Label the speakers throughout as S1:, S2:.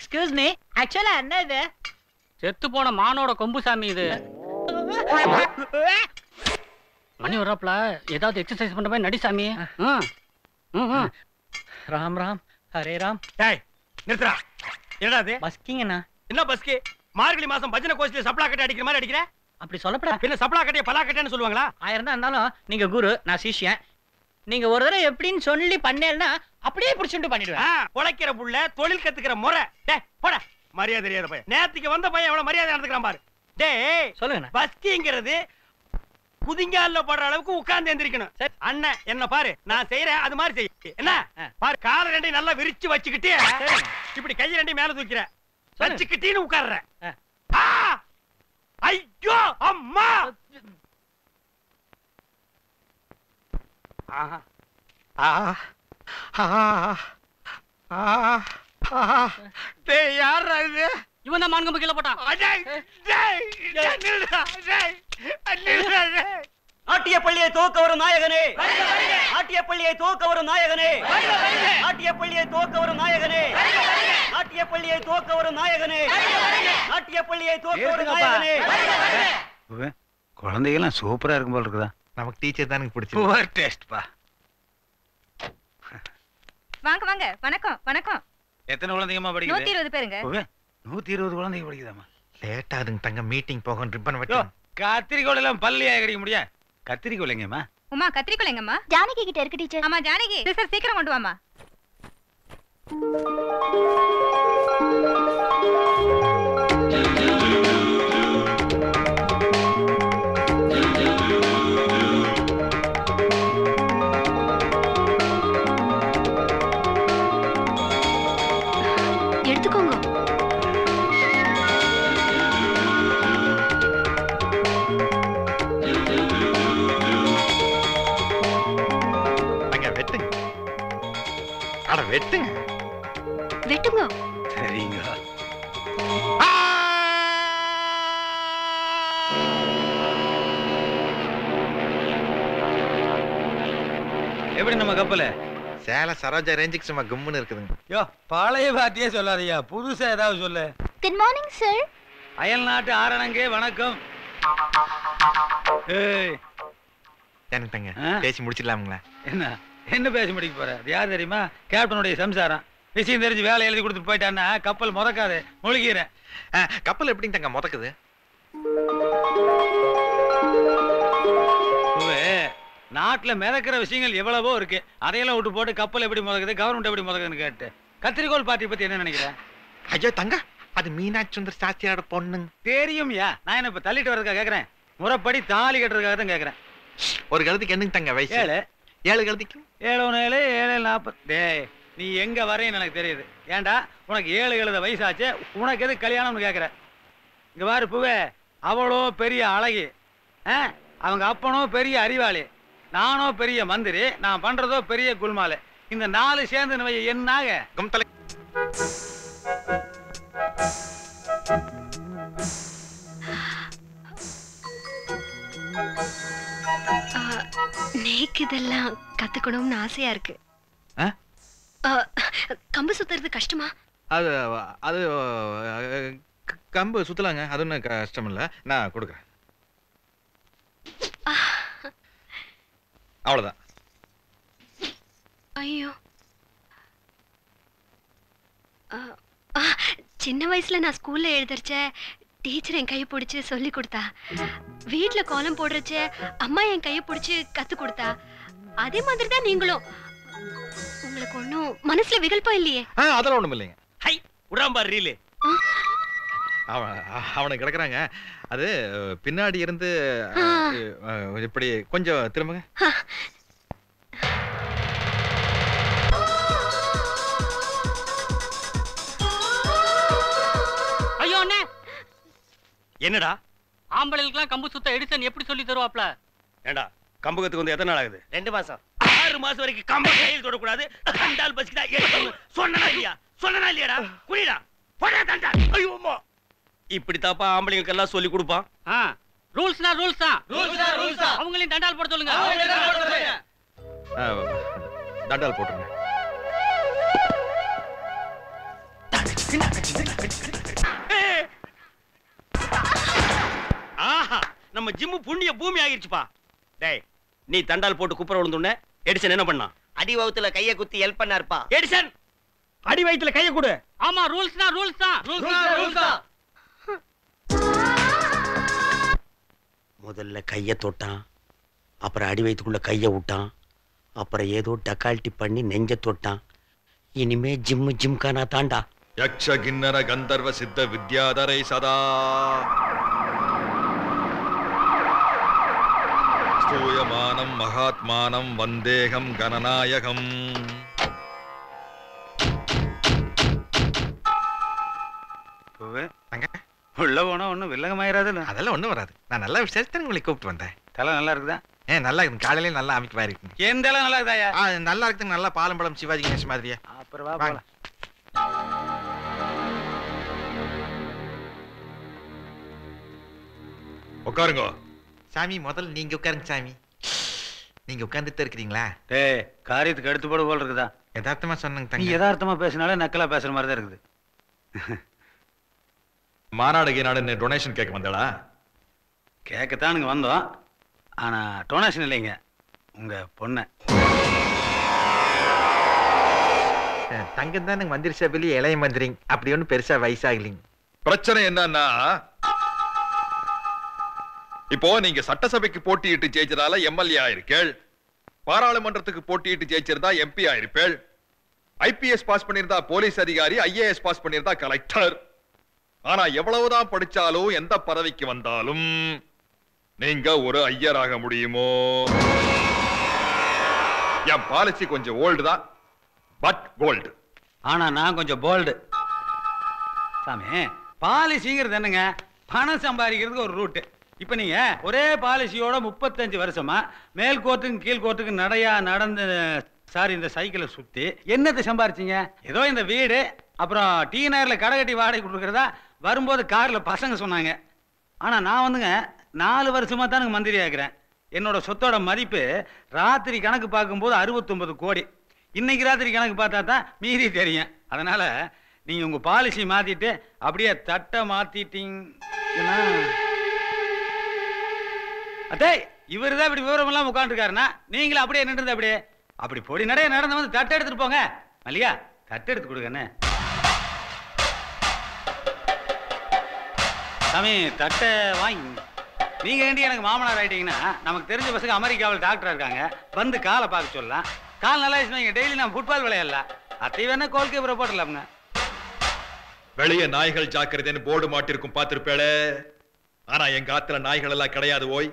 S1: Excuse me ஆக்சுவலா என்ன இது?
S2: செத்து போன மானோட கொம்பு சாமி இது. மணி வர்றாப்ல ஏதாவது எக்ஸசைஸ் பண்ற மாதிரி நடி சாமி.
S1: ராம் ராம். ஹரே ராம்.
S3: டேய் நிறுத்துறா என்னடா அது
S1: பஸ்கிங்கண்ணா
S3: என்ன பஸ்க்கு மார்கழி மாசம் பஜனை கோஷ்டில சப்ளா கட்டை அடிக்கிற மாதிரி அடிக்கிற?
S1: அப்படி சொல்லப்படா
S3: பின்ன சப்ளா கட்டைய பலா கட்டைன்னு சொல்லுவாங்களா?
S1: ஆயிரம் தான் இருந்தாலும் நீங்க குரு நான் சிஷ்யன். நீங்க ஒரு தடவை எப்படின்னு சொல்லி பண்ணேன்னா அப்படியே பிடிச்சிட்டு பண்ணிடுவேன்.
S3: உழைக்கிற புள்ள தொழில் கத்துக்கிற முறை. டேய் போட. மரியாதை தெரியாத பையன். நேத்துக்கு வந்த பையன் எவ்வளவு மரியாதை நடந்துக்கிறான் பாரு. டேய்
S1: சொல்லுங்கண்ணா.
S3: பஸ்கிங்கிறது குதிங்கால்ல போடுற அளவுக்கு உட்கார்ந்து எந்திரிக்கணும்.
S1: சரி.
S3: அண்ணன் என்ன பாரு நான் செய்யறேன் அது மாதிரி செய் என்ன. பாரு கால ரெண்டையும் நல்லா விரிச்சு வச்சுக்கிட்டு. இப்படி கை ரெண்டையும் மேல தூக்கிற.
S1: சொல்லுங்க.
S3: வச்சுக்கிட்டீன்னு உட்கார்ற! ஐயோ அம்மா! ஆஹா. ஆஹா. ஆஹா. ஆஹா. ஆஹா. டேய் யார்ரா இது
S2: இவன் தான் மான்கம்பு கீழே போட்டான்.
S4: நாட்டிய பள்ளியை துவக்க வரும் நாயகனே நாட்டிய பள்ளியை துவக்க வரும் நாயகனே நாட்டிய பள்ளியை துவக்க வரும் நாயகனே நாட்டிய பள்ளியை துவக்க வரும் நாயகனே நாட்டிய பள்ளியை துவக்க வரும் நாயகனே
S5: குழந்தைகள்லாம் சூப்பரா இருக்கும் போல இருக்குதா
S6: நமக்கு டீச்சர் தான் எனக்கு பிடிச்சி
S5: புவர் டேஸ்ட் பா.
S7: வாங்க வாங்க. வணக்கம் வணக்கம்.
S5: எத்தனை குழந்தைங்கம்மா படிக்குது?
S7: இருபது பேருங்க.
S5: புவே, நூத்தி இருபது குழந்தைங்க படிக்குதாம்மா?
S6: லேட் ஆகுதுங்க தங்க மீட்டிங் போகணும் ரிப்பன் வெட்டணும்
S5: கத்திரிக்கோள் எல்லாம் பள்ளியா கிடைக்க முடியா? கத்திரிக்கோள் எங்கம்மா
S7: உமா கத்திரிக்கோளைங்கம்மா.
S8: ஜானகி கிட்ட இருக்கு டீச்சர்
S7: ஆமா ஜானகி. சிஸ்டர் சீக்கிரம் கொண்டு வாமா
S6: அட வெட்டுங்க.
S8: வெட்டுங்க.
S5: சரிங்க. எப்படி நம்ம கப்பல?
S6: சேலை சரோஜா ரேஞ்சுக்கு சும்மா கும்முன்னு இருக்குதுங்க.
S5: யோ பழைய பாத்தியே சொல்லாதய்யா புதுசா ஏதாவது சொல்லு.
S8: குட் மார்னிங் சார்
S5: அயல் நாட்டு ஆரணங்கே வணக்கம். ஏய்.
S6: எனக்கு தங்க?
S5: ஆ?
S6: பேசி முடிச்சிடலாமுங்களா?
S5: என்ன? என்ன பேச முடிக்க போற? அது யார் தெரியுமா? கேப்டனுடைய சம்சாரம். விஷயம் தெரிஞ்சு வேலை எழுதி கொடுத்துட்டு போயிட்டான்னா கப்பல் முதக்காது. முழுகிறேன்
S6: கப்பல் எப்படிங்க தங்க முதக்குது?
S5: நாட்டுல மிதக்கிற விஷயங்கள் எவ்வளவோ இருக்கு. அதையெல்லாம் விட்டு போட்டு கப்பல் எப்படி முதக்குது கவர்மெண்ட் எப்படி முதக்குதுன்னு கேட்டு. கத்திரிக்கோள் பார்ட்டி பத்தி என்ன நினைக்கிறேன்?
S6: ஐயோ தங்க அது மீனாட்சி சுந்தர் சாஸ்திரியோட பொண்ணுங்க.
S5: தெரியும்யா. நான் என்ன இப்ப தள்ளிட்டு வரதுக்காக கேக்குறேன். முறைப்படி தாலி கட்டுறதுக்காக தான் கேக்குறேன்.
S6: ஒரு கழுத்துக்கு என்னங்க தங்க வயசு?
S5: ஏழு
S6: கழுத்துக்கு
S5: ஏழு ஒன்று ஏழு ஏழு நாற்பது. டேய் நீ எங்க வரேன்னு எனக்கு தெரியுது. ஏன்டா உனக்கு ஏழு எழுத வயசாச்சு உனக்கு எது கல்யாணம்னு கேட்குற இங்க பாரு பூவே அவளோ பெரிய அழகி. ஆ அவங்க அப்பனோ பெரிய அறிவாளி. நானோ பெரிய மந்திரி நான் பண்றதோ பெரிய குல்மாலு. இந்த நாலு சேர்ந்து என்னாக?
S6: கும் தலை
S8: நேக்கு இதெல்லாம் கத்துக்கணும்னு ஆசையா இருக்கு. கம்பு சுத்துறது கஷ்டமா?
S6: அது அது கம்பு சுத்தலாங்க. அது ஒன்றும் கஷ்டம் இல்லை. நான் கொடுக்குறேன். அவ்வளோதான்
S8: ஐயோ. சின்ன வயசுல நான் ஸ்கூல்ல எழுதுறச்ச டீச்சர் என் கையை பிடிச்சு சொல்லி கொடுத்தா. வீட்ல கோலம் போடுறச்ச அம்மா என் கையை பிடிச்சு கத்து கொடுத்தா. அதே மாதிரி தான் நீங்களும். உங்களுக்கு ஒன்றும் மனசுல விகல்பம் இல்லையே.
S6: ஆ அதெல்லாம் ஒன்றும் இல்லைங்க.
S3: ஹை விடாம பாரு ரீலு.
S6: அவன் அவனுக்கு கிடக்குறாங்க. அது பின்னாடி இருந்து இப்படி கொஞ்சம் திரும்புங்க.
S3: என்னடா?
S2: ஆம்பளைகளுக்கெல்லாம் கம்பு சுத்த எடிசன் எப்படி சொல்லி தருவாப்ல?
S3: ஏண்டா கம்பகத்துக்கு வந்து எத்தனை நாள் ஆகுது?
S1: ரெண்டு மாசம்.
S3: ஆறு மாசம் வரைக்கும் கம்ப கையில் தொடக்கூடாது. தண்டால் பசிக்குதா ஏய், சொன்னனா இல்லையா? சொன்னனா இல்லையாடா? குடிடா போடா தண்டால் ஐயோ அம்மா. இப்படி தாப்பா ஆம்பளைங்களுக்கு எல்லாம் சொல்லி கொடுப்பான்.
S2: ஆ ரூல்ஸ்னா ரூல்ஸ்? தான் ரூல்ஸ். தான் அவங்களையும் தண்டால் போட சொல்லுங்க.
S6: தண்டால் போட்டுருங்க.
S3: ஆஹா நம்ம ஜிம்மு புண்ணிய பூமி ஆகிருச்சுப்பா. டேய் நீ தண்டால் போட்டு குப்புற விழுந்துன எடிசன் என்ன பண்ணான்?
S4: அடி வகுத்துல கைய குத்தி ஹெல்ப் பண்ணாருப்பா.
S3: எடிசன் அடி வயித்துல கைய கொடு.
S2: ஆமா ரூல்ஸ் தான். ரூல்ஸ் தான்
S3: முதல்ல கைய தொட்டான் அப்புறம் அடி வயித்துக்குள்ள கைய விட்டான் அப்புறம் ஏதோ டக்கால்ட்டி பண்ணி நெஞ்ச தொட்டான். இனிமே ஜிம்மு ஜிம்கானா தாண்டா.
S6: யக்ஷ கிண்ணர கந்தர்வ சித்த வித்யாதரை சதா. ஸ்தூயமானம் மகாத்மானம் வந்தேகம் கணநாயகம்
S5: உள்ள போனா ஒன்றும் வில்லங்கமாயிராதுல்ல
S6: அதெல்லாம் ஒண்ணும் வராது நான் நல்லா விசாரிச்சு உங்களை கூப்பிட்டு வந்தேன்
S5: தலை நல்லா இருக்குதா
S6: ஏன் நல்லா இருக்கு காலையில நல்லா அமைக்க மாதிரி இருக்கு
S5: எந்த எல்லாம் நல்லா இருக்குதாயா
S6: ஆ, நல்லா இருக்கு நல்லா பாலம் பழம் சிவாஜி கணேஷ் மாதிரியா
S5: அப்புறம் வா. போலாம்
S6: உட்காருங்க சாமி முதல்ல நீங்க உட்காருங்க சாமி. நீங்க உட்கார்ந்துட்டு இருக்கிறீங்களா?
S5: டேய் காரியத்துக்கு எடுத்து போட போல இருக்குதா?
S6: யதார்த்தமா சொன்னங்க
S5: நீ
S6: தங்க.
S5: யதார்த்தமா பேசினாலே நக்கலா பேசுற மாதிரி தான் இருக்குது
S6: மாநாடு கீநாடு டொனேஷன் கேட்க வந்தாளா
S5: கேட்கத்தானுங்க வந்தோம். ஆனா டொனேஷன் இல்லைங்க. உங்க பொண்ணை.
S6: தங்கம் தானே மந்திரி சபையில இளைய மந்திரிங்க அப்படி ஒன்றும் பெருசா வயசாகலிங்க. பிரச்சனை என்னன்னா இப்போ நீங்க சட்டசபைக்கு போட்டியிட்டு ஜெயிச்சதால எம்எல்ஏ ஆயிருக்கேள். பாராளுமன்றத்துக்கு போட்டியிட்டு ஜெயிச்சிருந்தா எம்பி ஆயிருப்பேள். ஐபிஎஸ் பாஸ் பண்ணியிருந்தா போலீஸ் அதிகாரி ஐஏஎஸ் பாஸ் பண்ணியிருந்தா கலெக்டர். ஆனா எவ்வளவுதான் படிச்சாலும் எந்த பதவிக்கு வந்தாலும் நீங்க ஒரு ஐயராக முடியுமோ? என் பாலிசி கொஞ்சம் ஓல்டு தான் பட் கோல்டு
S5: ஆனா நான் கொஞ்சம் போல்டு சாமி பாலிசிங்கிறது என்னங்க? பணம் சம்பாதிக்கிறதுக்கு ஒரு ரூட்டு இப்போ நீங்க ஒரே பாலிசியோட முப்பத்தஞ்சு வருஷமா மேல் கோர்ட்டுக்கும் கீழ் கோர்ட்டுக்கும் நடையா நடந்து சாரி இந்த சைக்கிளை சுத்தி என்னத்தை சம்பாரிச்சீங்க? ஏதோ இந்த வீடு அப்புறம் டீ நகர்ல கடை கட்டி வாடகை கொடுக்குறதா வரும்போது கார்ல பசங்க சொன்னாங்க. ஆனா நான் வந்துங்க நாலு வருஷமா தான் எனக்கு மந்திரி ஆகிறேன் என்னோட சொத்தோட மதிப்பு ராத்திரி கணக்கு பார்க்கும்போது அறுபத்தொன்பது கோடி. இன்னைக்கு ராத்திரி கணக்கு பார்த்தா தான் மீறி தெரியும். அதனால நீங்க உங்க பாலிசி மாத்திட்டு அப்படியே தட்டை மாத்திட்டீங்கன்னா அட்டே இவர் தான் இப்படி விவரம் எல்லாம் உட்காந்துருக்காருன்னா நீங்களும் அப்படியே நின்றுது அப்படியே. அப்படி பொடி நடைய நடந்து வந்து தட்டை எடுத்துட்டு போங்க. மல்லியா தட்டை எடுத்து கொடுங்கண்ணே சாமி தட்டை வாங்கி நீங்க ஏண்டி எனக்கு மாமனார் ஆயிட்டீங்கன்னா நமக்கு தெரிஞ்ச பசங்க அமெரிக்காவில் டாக்டரா இருக்காங்க. வந்து காலை பார்க்க சொல்லலாம். கால் நல்லா வச்சுங்க டெய்லி நான் ஃபுட்பால் விளையாடல. அத்தை வேணா கோல் கீப்பரை போட்டுடலாமுங்க.
S6: வெளிய நாய்கள் ஜாக்கிரதைன்னு போர்டு மாட்டிருக்கும் பார்த்திருப்பேளே. ஆனா எங்க ஆத்துல நாய்கள் எல்லாம் கிடையாது ஓய்.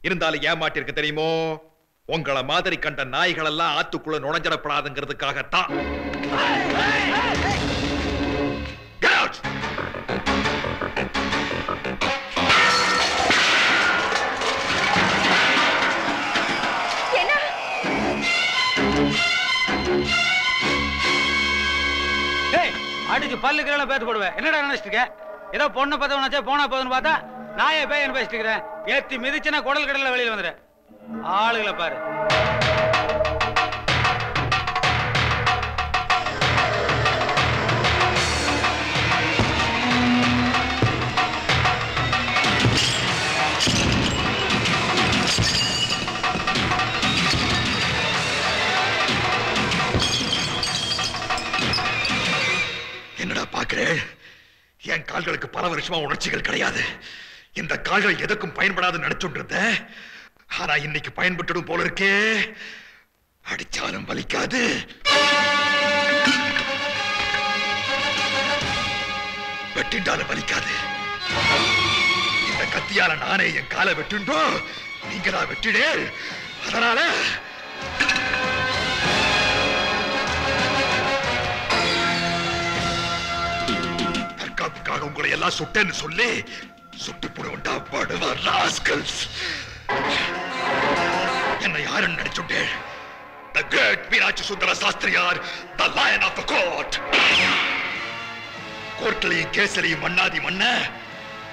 S6: இருந்தாலும் ஏமாட்டிருக்க தெரியுமோ? உங்கள மாதிரி கண்ட நாய்கள் எல்லாம் ஆத்துக்குள்ள நுழைஞ்சிடப்படாதுங்கிறதுக்காகத்தான். Get out!
S5: ஏய் அடிச்சு பல்லு கிரால பேத்து போடுவேன். என்னடா நினைச்சிட்டு இருக்க? ஏதோ பொண்ணை பார்த்தவனாச்சே போனா போதுன்னு பார்த்தா நாயை பேயன்னு பேசிட்டு இருக்கிறேன். ஏத்தி மிதிச்சுனா குடல் கடல வெளியில வந்துட ஆளுகளை பாரு.
S6: என்னடா பாக்குறேன் என் கால்களுக்கு பல வருஷமா உணர்ச்சிகள் கிடையாது. இந்த கால்கள் எதுக்கும் பயன்படாது நினைச்சுட்டு இருந்தேன் ஆனா இன்னைக்கு பயன்பட்டுடும் போல இருக்கே. அடிச்சாலும் வலிக்காது. வெட்டிண்டாலும் வலிக்காது. இந்த கத்தியால நானே என் காலை வெட்டுண்டோ? நீங்க தான் வெட்டிடே அதனால தற்காப்புக்காக உங்களை எல்லாம் சுட்டேன்னு சொல்லி சுட்டு போடுவா படுவா ராஸ்கல்ஸ். என்னை யாருன்னு நினைச்சுட்டேன் The great Meenakshi Sundara Sastriyar the lion of the court. கோர்ட்லையும் கேஸ்லயும் மண்ணாதி மண்ண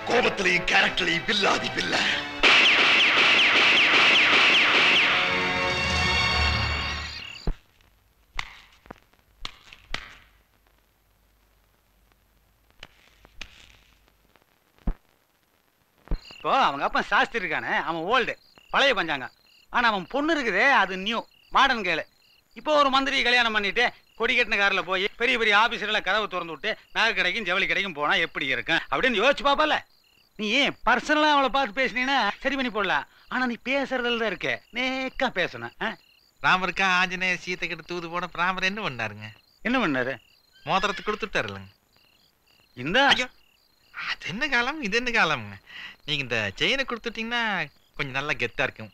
S6: கோபத்திலையும் கேரக்டர்லையும் பில்லாதி பில்லை
S5: இப்போ அவங்க அப்பா சாஸ்திரி இருக்கானே அவன் ஓல்டு பழைய பஞ்சாங்கம். ஆனா அவன் பொண்ணு இருக்குதே அது நியூ மாடர்ன் கேளு இப்போ ஒரு மந்திரி கல்யாணம் பண்ணிட்டு கொடி கட்டின கார்ல போய் பெரிய பெரிய ஆபீசர்ல கதவை திறந்து விட்டு நகை கடைக்கும் ஜவுளி கடைக்கும் போனா எப்படி இருக்கும்? அப்படின்னு யோசிச்சு பாப்பல நீ ஏன் பர்சனலா அவளை பார்த்து பேசினீன்னா சரி பண்ணி போடலாம். ஆனா நீ பேசுறதுல தான் இருக்க. நேக்கா பேசணும்?
S9: ராமருக்கா ஆஞ்சநேயர் சீத்தை கிட்ட தூது போன ராமர் என்ன பண்ணாருங்க?
S5: என்ன பண்ணாரு?
S9: மோதிரத்தை கொடுத்துட்டாருலங்க
S5: இந்த.
S9: அது என்ன காலம்? இது என்ன காலம்ங்க நீங்க இந்த செயினை கொடுத்துட்டீங்கன்னா கொஞ்சம் நல்லா கெத்தா இருக்கும்.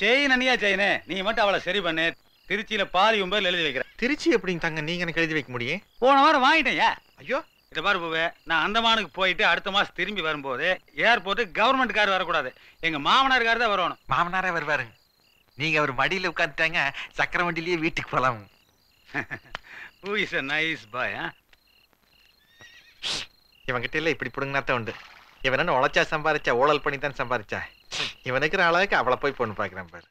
S5: செயின் அண்ணியா செயினு நீ மட்டும் அவளை சரி பண்ணு. திருச்சியில பாதி ஒன்பதுல எழுதி வைக்கிறேன்.
S9: திருச்சி எப்படிங்க தாங்க? நீங்க எனக்கு எழுதி வைக்க முடியும்?
S5: போன வாரம் வாங்கிட்டேன்யா
S9: ஐயோ.
S5: இத பாரு பூவே நான் அந்தமானுக்கு போயிட்டு அடுத்த மாசம் திரும்பி வரும்போது ஏர்போர்ட் கவர்மெண்ட் கார் வரக்கூடாது. எங்க மாமனார் கார் தான் வரணும்.
S9: மாமனாரே வருவாருங்க நீங்க அவர் மடியில உட்காந்துட்டாங்க சக்கர வண்டியிலேயே வீட்டுக்கு போலாம்.
S5: Who is a nice boy
S9: இவன்கிட்ட எல்லாம் இப்படி பிடுங்கினாத்தான் உண்டு. இவன் என்ன உழைச்சா சம்பாதிச்சா ஊழல் பண்ணி தான் சம்பாதிச்சா இவனுக்கு அளவுக்கு அவளை போய் பொண்ணு பார்க்குறான் பாரு.